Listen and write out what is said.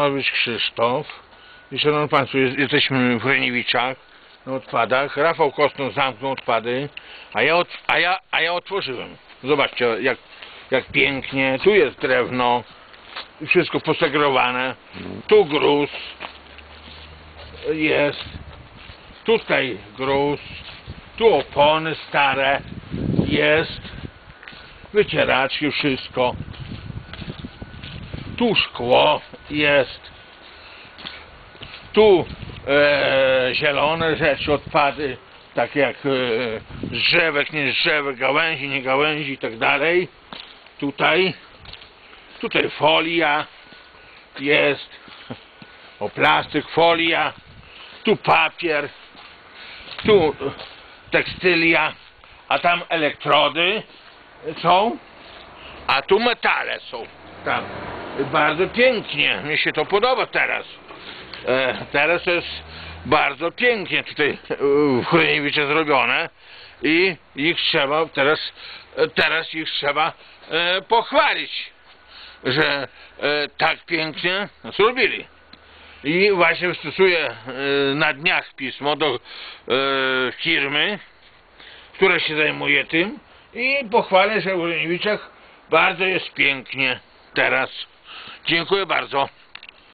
Ma być Krzysztof. I szanowni Państwo, jest, jesteśmy w Reniwiczach na odpadach. Rafał Kostno zamknął odpady, a ja, ot, a ja, a ja otworzyłem. Zobaczcie, jak, jak pięknie. Tu jest drewno. Wszystko posegrowane. Tu gruz jest. Tutaj gruz. Tu opony stare. Jest. Wycieraczki, wszystko. Tu szkło jest. Tu e, zielone rzeczy, odpady, takie jak e, drzewek, nie drzewek, gałęzi, nie gałęzi i tak dalej. Tutaj, tutaj folia jest, o plastyk, folia, tu papier, tu tekstylia, a tam elektrody są, a tu metale są. Tam. Bardzo pięknie. Mi się to podoba teraz. E, teraz jest bardzo pięknie tutaj e, w Chroniewicze zrobione i ich trzeba teraz, e, teraz ich trzeba e, pochwalić, że e, tak pięknie zrobili. I właśnie wystosuję e, na dniach pismo do firmy, która się zajmuje tym i pochwalę, że w Chroniewiczach bardzo jest pięknie teraz. Dziękuję bardzo.